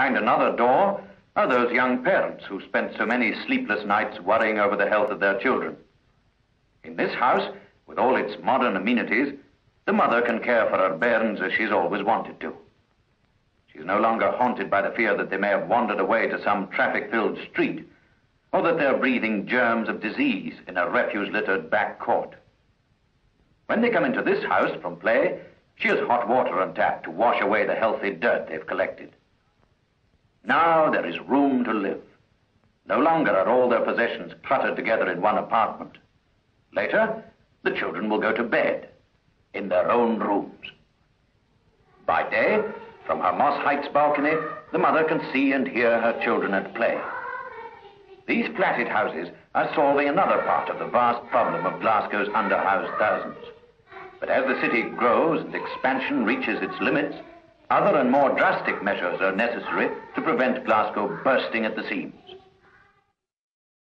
Behind another door are those young parents who spent so many sleepless nights worrying over the health of their children. In this house, with all its modern amenities, the mother can care for her bairns as she's always wanted to. She's no longer haunted by the fear that they may have wandered away to some traffic-filled street, or that they're breathing germs of disease in a refuse-littered back court. When they come into this house from play, she has hot water on tap to wash away the healthy dirt they've collected. Now there is room to live. No longer are all their possessions cluttered together in one apartment. Later, the children will go to bed in their own rooms. By day, from her Moss Heights balcony, the mother can see and hear her children at play. These platted houses are solving another part of the vast problem of Glasgow's underhoused thousands. But as the city grows and expansion reaches its limits, other and more drastic measures are necessary to prevent Glasgow bursting at the seams.